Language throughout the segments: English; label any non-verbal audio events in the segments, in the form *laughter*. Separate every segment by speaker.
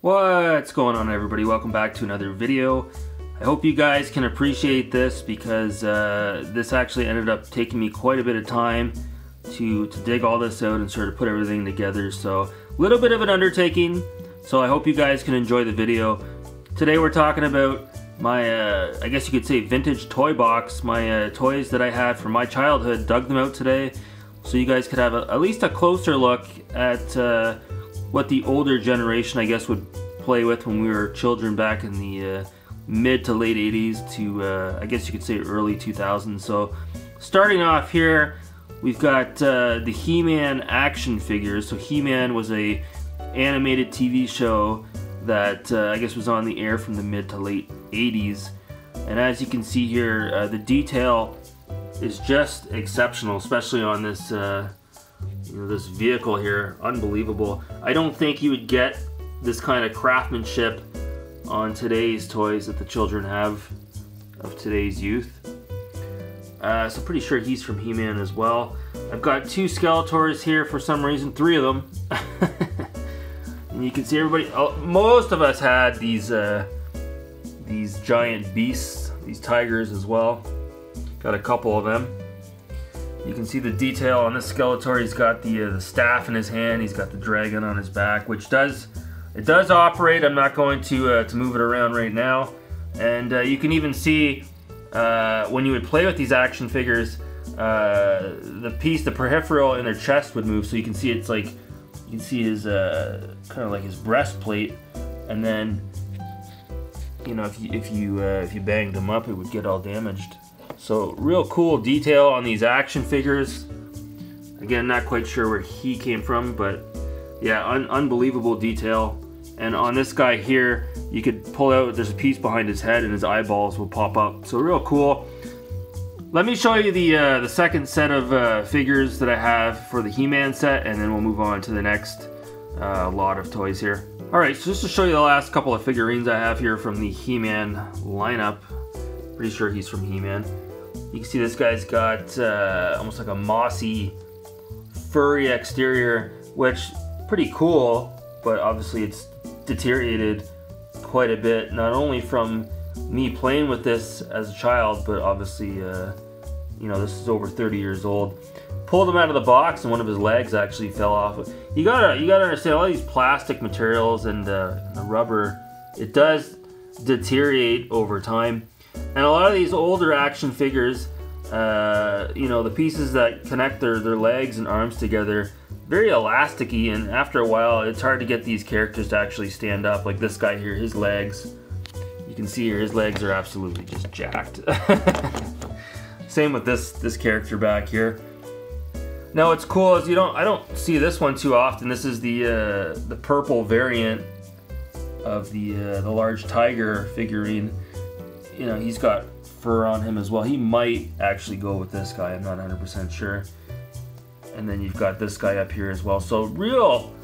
Speaker 1: What's going on everybody? Welcome back to another video. I hope you guys can appreciate this because uh, this actually ended up taking me quite a bit of time to, to dig all this out and sort of put everything together. So a little bit of an undertaking. So I hope you guys can enjoy the video. Today we're talking about my, uh, I guess you could say vintage toy box. My uh, toys that I had from my childhood, dug them out today. So you guys could have a, at least a closer look at uh, what the older generation I guess would play with when we were children back in the uh, mid to late 80s to uh, I guess you could say early 2000s. So starting off here, we've got uh, the He-Man action figures. So He-Man was a animated TV show that uh, I guess was on the air from the mid to late 80s. And as you can see here, uh, the detail is just exceptional, especially on this uh, you know, this vehicle here. Unbelievable. I don't think you would get this kind of craftsmanship on today's toys that the children have of today's youth. Uh, so pretty sure he's from He-Man as well. I've got two Skeletors here for some reason, three of them. *laughs* and you can see everybody, oh, most of us had these uh, these giant beasts, these tigers as well. Got a couple of them. You can see the detail on this Skeletor. He's got the, uh, the staff in his hand. He's got the dragon on his back, which does it does operate. I'm not going to uh, to move it around right now. And uh, you can even see uh, when you would play with these action figures, uh, the piece, the peripheral in their chest would move. So you can see it's like you can see his uh, kind of like his breastplate, and then you know if you if you if you banged him up, it would get all damaged. So real cool detail on these action figures. Again, not quite sure where he came from, but yeah, un unbelievable detail. And on this guy here, you could pull out, there's a piece behind his head and his eyeballs will pop up. So real cool. Let me show you the uh, the second set of uh, figures that I have for the He-Man set, and then we'll move on to the next uh, lot of toys here. All right, so just to show you the last couple of figurines I have here from the He-Man lineup. Pretty sure he's from He-Man. You can see this guy's got uh, almost like a mossy, furry exterior, which pretty cool, but obviously it's deteriorated quite a bit, not only from me playing with this as a child, but obviously, uh, you know, this is over 30 years old. Pulled him out of the box, and one of his legs actually fell off. You gotta, you gotta understand all these plastic materials and uh, the rubber. It does deteriorate over time. And a lot of these older action figures, uh, you know, the pieces that connect their, their legs and arms together, very elasticy, and after a while, it's hard to get these characters to actually stand up. Like this guy here, his legs, you can see here, his legs are absolutely just jacked. *laughs* Same with this this character back here. Now, what's cool is you don't I don't see this one too often. This is the uh, the purple variant of the uh, the large tiger figurine you know, he's got fur on him as well. He might actually go with this guy. I'm not 100% sure. And then you've got this guy up here as well. So real,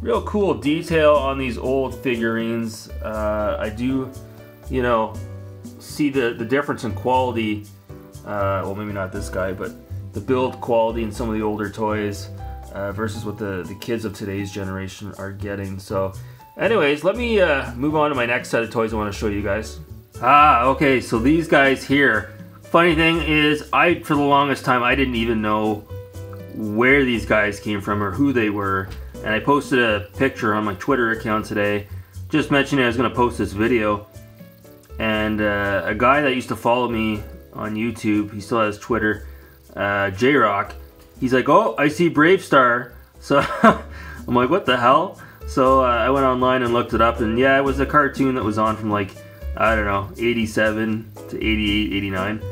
Speaker 1: real cool detail on these old figurines. Uh, I do, you know, see the, the difference in quality. Uh, well, maybe not this guy, but the build quality in some of the older toys uh, versus what the, the kids of today's generation are getting. So anyways, let me uh, move on to my next set of toys I want to show you guys. Ah, okay, so these guys here. Funny thing is, I, for the longest time, I didn't even know where these guys came from or who they were. And I posted a picture on my Twitter account today, just mentioning I was going to post this video. And uh, a guy that used to follow me on YouTube, he still has Twitter, uh, J-Rock, he's like, oh, I see BraveStarr. *laughs* So I'm like, what the hell? So uh, I went online and looked it up, and yeah, it was a cartoon that was on from like I don't know, 87 to 88, 89.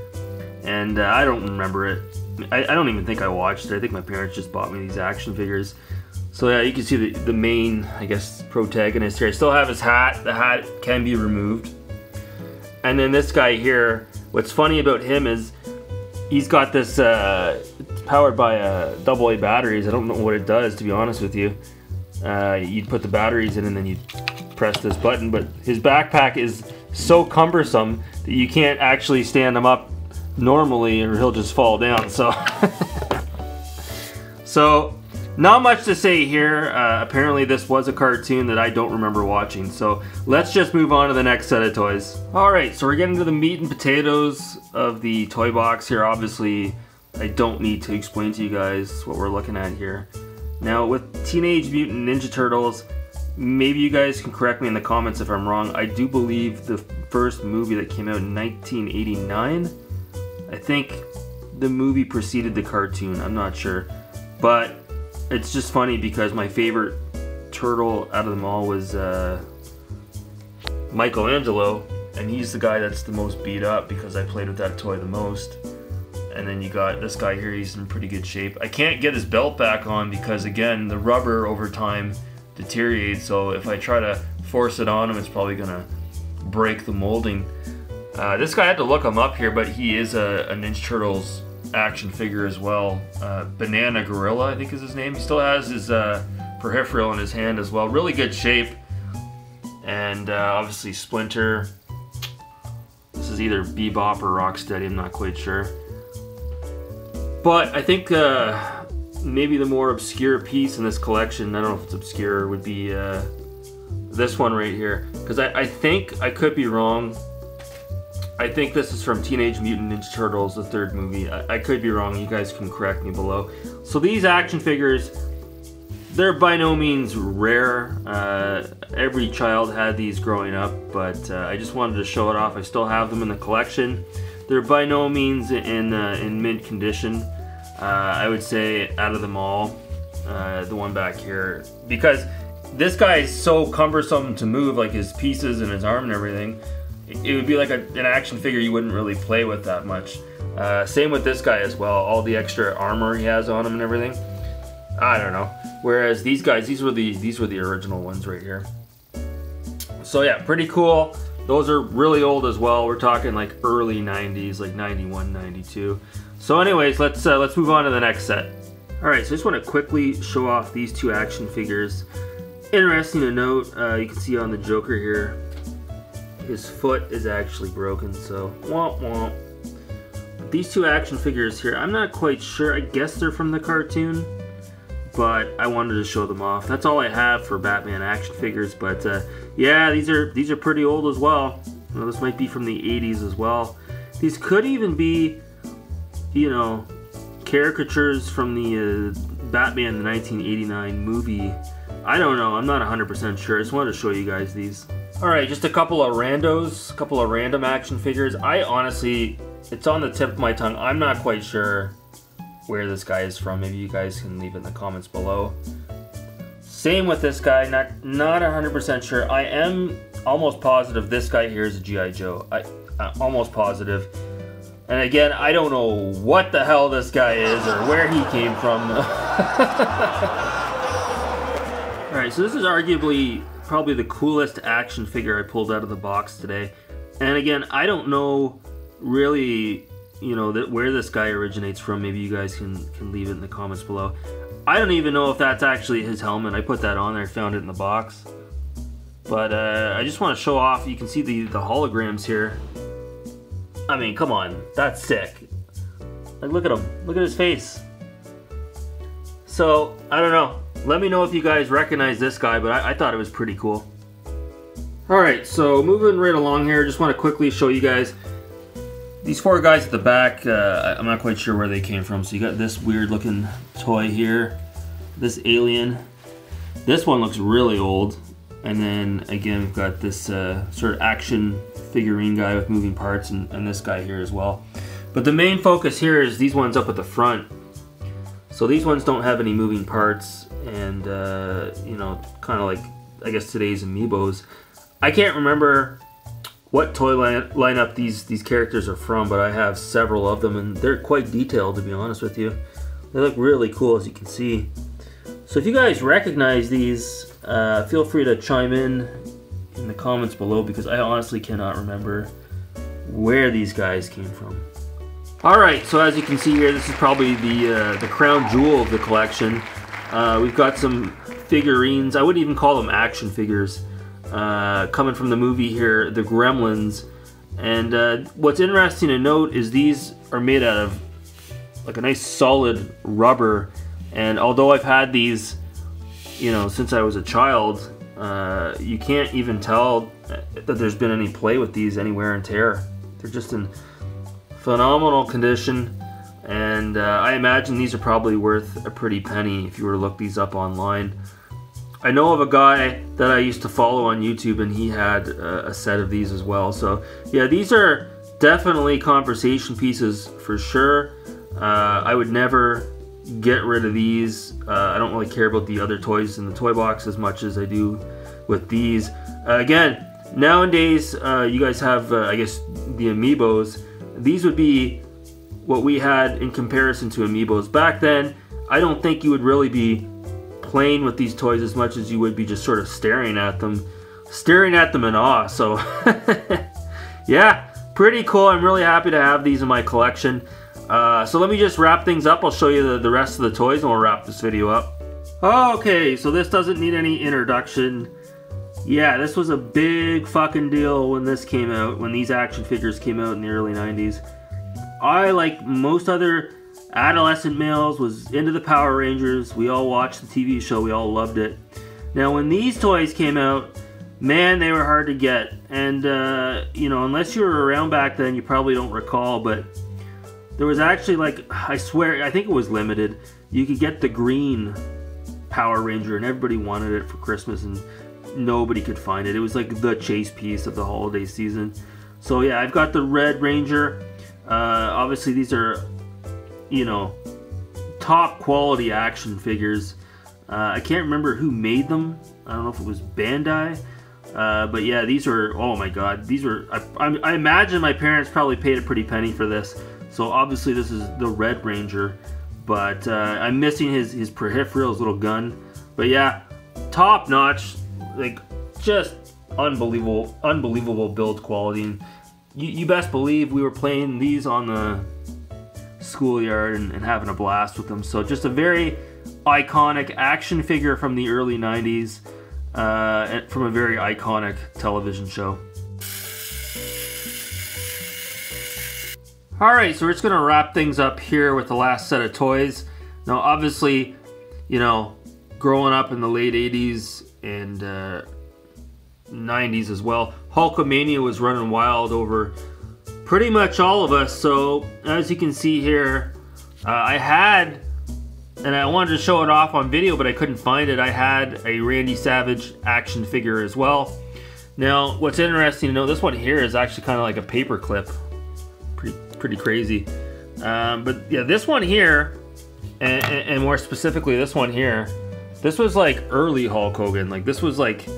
Speaker 1: And uh, I don't remember it. I, I, don't even think I watched it. I think my parents just bought me these action figures. So yeah, you can see the, the main, I guess, protagonist here. I still have his hat. The hat can be removed. And then this guy here, what's funny about him is he's got this, uh, powered by uh, double A batteries. I don't know what it does, to be honest with you. Uh, you'd put the batteries in and then you'd press this button, but his backpack is so cumbersome that you can't actually stand him up normally or he'll just fall down. So, *laughs* so not much to say here. Uh, apparently this was a cartoon that I don't remember watching, so let's just move on to the next set of toys. Alright, so we're getting to the meat and potatoes of the toy box here. Obviously, I don't need to explain to you guys what we're looking at here. Now, with Teenage Mutant Ninja Turtles, maybe you guys can correct me in the comments if I'm wrong. I do believe the first movie that came out in 1989, I think the movie preceded the cartoon. I'm not sure. But it's just funny because my favorite turtle out of them all was uh, Michelangelo, and he's the guy that's the most beat up because I played with that toy the most. And then you got this guy here, he's in pretty good shape. I can't get his belt back on because, again, the rubber over time deteriorates, so if I try to force it on him, it's probably gonna break the molding. Uh, this guy I had to look him up here, but he is a, a Ninja Turtles action figure as well. Uh, Banana Gorilla, I think is his name. He still has his uh, peripheral in his hand as well. Really good shape. And uh, obviously Splinter. This is either Bebop or Rocksteady, I'm not quite sure. But I think uh, maybe the more obscure piece in this collection, I don't know if it's obscure, would be uh, this one right here. Because I, I think, I could be wrong, I think this is from Teenage Mutant Ninja Turtles, the third movie. I, I, could be wrong, you guys can correct me below. So these action figures, they're by no means rare. Uh, every child had these growing up, but uh, I just wanted to show it off. I still have them in the collection. They're by no means in, uh, in mint condition. Uh, I would say out of them all, uh, the one back here, because this guy is so cumbersome to move, like his pieces and his arm and everything it would be like a, an action figure you wouldn't really play with that much. Uh, same with this guy as well. All the extra armor he has on him and everything. I don't know. Whereas these guys, these were the these were the original ones right here. So yeah, pretty cool. Those are really old as well. We're talking like early 90s, like 91, 92. So anyways, let's uh, let's move on to the next set. All right, so I just want to quickly show off these two action figures. Interesting to note, uh, you can see on the Joker here, his foot is actually broken, so womp womp. These two action figures here, I'm not quite sure. I guess they're from the cartoon, but I wanted to show them off. That's all I have for Batman action figures, but uh, yeah, these are these are pretty old as well. This might be from the 80s as well. These could even be, you know, caricatures from the uh, Batman the 1989 movie. I don't know. I'm not 100% sure. I just wanted to show you guys these. Alright, just a couple of randos, a couple of random action figures. I honestly, it's on the tip of my tongue. I'm not quite sure where this guy is from. Maybe you guys can leave it in the comments below. Same with this guy, not not 100% sure. I am almost positive this guy here is a G.I. Joe. I, I'm almost positive. And again, I don't know what the hell this guy is or where he came from. *laughs* Alright, so this is arguably probably the coolest action figure I pulled out of the box today. And again, I don't know really, you know, that where this guy originates from. Maybe you guys can, can leave it in the comments below. I don't even know if that's actually his helmet. I put that on there, found it in the box. But uh, I just want to show off, you can see the, the holograms here. I mean, come on, that's sick. Like, look at him, look at his face. So, I don't know. Let me know if you guys recognize this guy, but I, I thought it was pretty cool. Alright, so moving right along here, just want to quickly show you guys these four guys at the back, uh, I'm not quite sure where they came from. So you got this weird looking toy here, this alien. This one looks really old. And then again, we've got this uh, sort of action figurine guy with moving parts and, and this guy here as well. But the main focus here is these ones up at the front. So these ones don't have any moving parts and uh, you know, kind of like I guess today's amiibos. I can't remember what toy line lineup these these characters are from, but I have several of them, and they're quite detailed to be honest with you. They look really cool, as you can see. So if you guys recognize these, uh, feel free to chime in in the comments below because I honestly cannot remember where these guys came from. Alright, so as you can see here, this is probably the, uh, the crown jewel of the collection. Uh, we've got some figurines. I wouldn't even call them action figures. Uh, coming from the movie here, The Gremlins. And uh, what's interesting to note is these are made out of like a nice solid rubber. And although I've had these, you know, since I was a child, uh, you can't even tell that there's been any play with these, any wear and tear. They're just in phenomenal condition. And uh, I imagine these are probably worth a pretty penny if you were to look these up online. I know of a guy that I used to follow on YouTube, and he had a set of these as well. So, yeah, these are definitely conversation pieces for sure. Uh, I would never get rid of these. Uh, I don't really care about the other toys in the toy box as much as I do with these. Uh, again, nowadays, uh, you guys have, uh, I guess, the amiibos. These would be what we had in comparison to amiibos. Back then, I don't think you would really be playing with these toys as much as you would be just sort of staring at them. Staring at them in awe. So, *laughs* yeah, pretty cool. I'm really happy to have these in my collection. Uh, so let me just wrap things up. I'll show you the, the rest of the toys and we'll wrap this video up. Okay, so this doesn't need any introduction. Yeah, this was a big fucking deal when this came out, when these action figures came out in the early 90s. I, like most other adolescent males, was into the Power Rangers. We all watched the TV show, we all loved it. Now, when these toys came out, man, they were hard to get. And, uh, you know, unless you were around back then, you probably don't recall, but there was actually, like, I swear, I think it was limited. You could get the green Power Ranger, and everybody wanted it for Christmas, and nobody could find it. It was like the chase piece of the holiday season. So, yeah, I've got the Red Ranger. Uh, obviously, these are, you know, top quality action figures. Uh, I can't remember who made them. I don't know if it was Bandai. Uh, but yeah, these are, oh my god, these were, I, I, I, imagine my parents probably paid a pretty penny for this. So obviously this is the Red Ranger, but uh, I'm missing his, his peripheral, his little gun. But yeah, top notch, like just unbelievable, unbelievable build quality. And you, you best believe we were playing these on the schoolyard and, and having a blast with them. So just a very iconic action figure from the early 90s uh, from a very iconic television show. Alright, so we're just to wrap things up here with the last set of toys. Now, obviously, you know, growing up in the late 80s and uh, 90s as well, Hulkamania was running wild over pretty much all of us. So, as you can see here, uh, I had and I wanted to show it off on video, but I couldn't find it. I had a Randy Savage action figure as well. Now, what's interesting to know, this one here is actually kind of like a paper clip. Pretty, crazy. Um, but yeah, this one here, and, and, more specifically this one here, this was like early Hulk Hogan. Like this was like,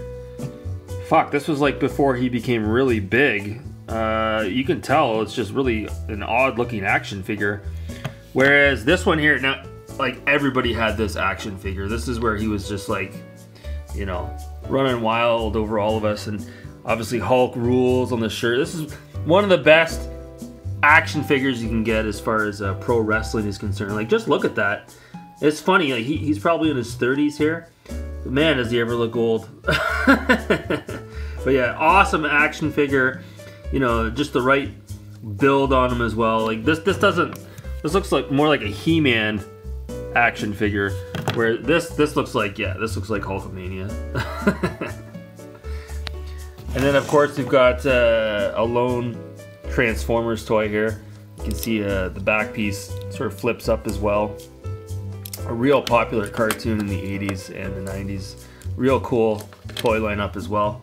Speaker 1: fuck, this was like before he became really big. Uh, you can tell it's just really an odd looking action figure. Whereas this one here, now like everybody had this action figure. This is where he was just like, you know, running wild over all of us. And obviously Hulk rules on the shirt. This is one of the best action figures you can get as far as uh, pro wrestling is concerned. Like, just look at that. It's funny. Like he, he's probably in his 30s here. But man, does he ever look old. *laughs* but yeah, awesome action figure. You know, just the right build on him as well. Like this, this doesn't. This looks like more like a He-Man action figure. Where this this looks like yeah, this looks like Hulkamania. *laughs* and then of course we've got uh, a lone Transformers toy here. You can see uh, the back piece sort of flips up as well. A real popular cartoon in the 80s and the 90s. Real cool toy lineup as well.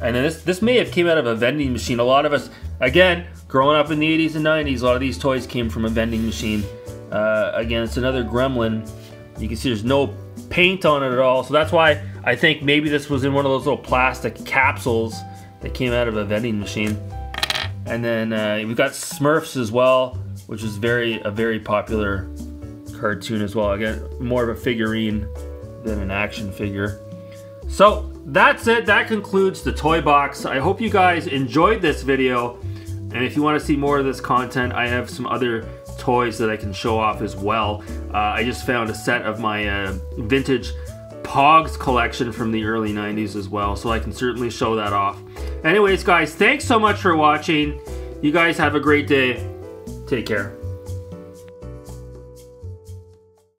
Speaker 1: And then this this may have came out of a vending machine. A lot of us, again, growing up in the 80s and 90s, a lot of these toys came from a vending machine. Uh, again, it's another Gremlin. You can see there's no paint on it at all. So that's why I think maybe this was in one of those little plastic capsules that came out of a vending machine. And then uh, we've got Smurfs as well, which is very a very popular cartoon as well. Again, more of a figurine than an action figure. So that's it. That concludes the toy box. I hope you guys enjoyed this video. And if you want to see more of this content, I have some other toys that I can show off as well. Uh, I just found a set of my uh, vintage Pogs collection from the early 90s as well, so I can certainly show that off. Anyways, guys, thanks so much for watching. You guys have a great day. Take care.